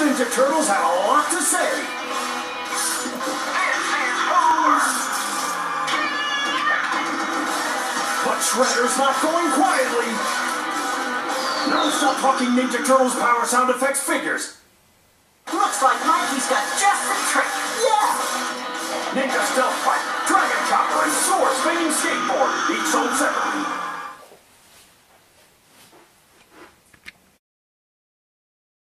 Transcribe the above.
Ninja Turtles have a lot to say. But Shredder's not going quietly. Now stop talking Ninja Turtles power sound effects figures. Looks like Mikey's got just the trick. Yeah! Ninja Stealth Fight, Dragon Chopper, and Sword Spinning Skateboard, each sold separately.